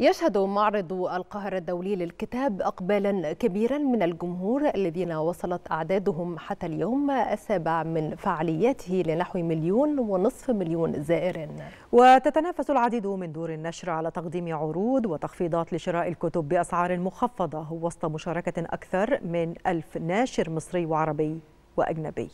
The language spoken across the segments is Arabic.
يشهد معرض القاهرة الدولي للكتاب إقبالا كبيرا من الجمهور الذين وصلت أعدادهم حتى اليوم السابع من فعالياته لنحو مليون ونصف مليون زائر. وتتنافس العديد من دور النشر على تقديم عروض وتخفيضات لشراء الكتب بأسعار مخفضة وسط مشاركة أكثر من ألف ناشر مصري وعربي وأجنبي.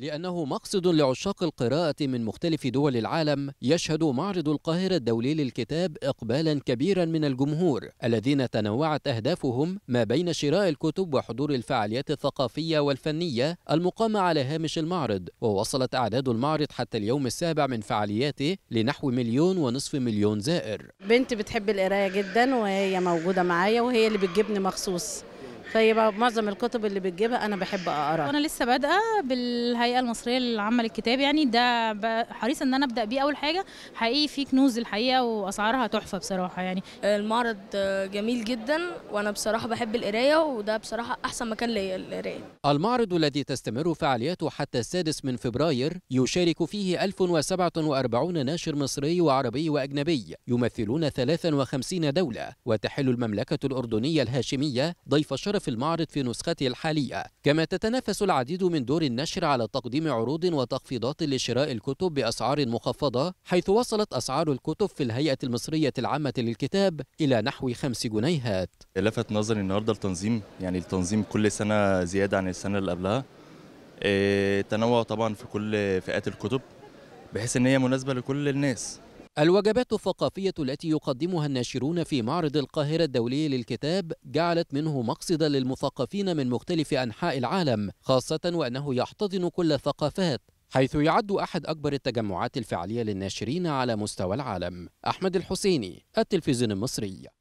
لأنه مقصد لعشاق القراءة من مختلف دول العالم يشهد معرض القاهرة الدولي للكتاب إقبالا كبيرا من الجمهور الذين تنوعت أهدافهم ما بين شراء الكتب وحضور الفعاليات الثقافية والفنية المقامة على هامش المعرض ووصلت أعداد المعرض حتى اليوم السابع من فعالياته لنحو مليون ونصف مليون زائر. بنتي بتحب القراية جدا وهي موجودة معايا وهي اللي بتجيبني مخصوص. فهي معظم الكتب اللي بتجيبها أنا بحب أقراها. أنا لسه بادئة بالهيئة المصرية للعامه للكتاب يعني ده حريصه إن أنا أبدأ بيه أول حاجة. حقيقي في كنوز الحقيقة وأسعارها تحفة بصراحة يعني. المعرض جميل جدا وأنا بصراحة بحب القراية وده بصراحة أحسن مكان ليا القراية. المعرض الذي تستمر فعالياته حتى السادس من فبراير يشارك فيه 1047 ناشر مصري وعربي وأجنبي يمثلون 53 دولة وتحل المملكة الأردنية الهاشمية ضيف شرف في المعرض في نسخته الحالية. كما تتنافس العديد من دور النشر على تقديم عروض وتخفيضات لشراء الكتب بأسعار مخفضة حيث وصلت أسعار الكتب في الهيئة المصرية العامة للكتاب إلى نحو خمس جنيهات. لفت نظري النهاردة التنظيم يعني التنظيم كل سنة زيادة عن السنة اللي قبلها تنوع طبعا في كل فئات الكتب بحيث إن هي مناسبة لكل الناس. الوجبات الثقافية التي يقدمها الناشرون في معرض القاهرة الدولي للكتاب جعلت منه مقصدا للمثقفين من مختلف أنحاء العالم خاصة وأنه يحتضن كل الثقافات حيث يعد أحد أكبر التجمعات الفعلية للناشرين على مستوى العالم. أحمد الحسيني التلفزيون المصري.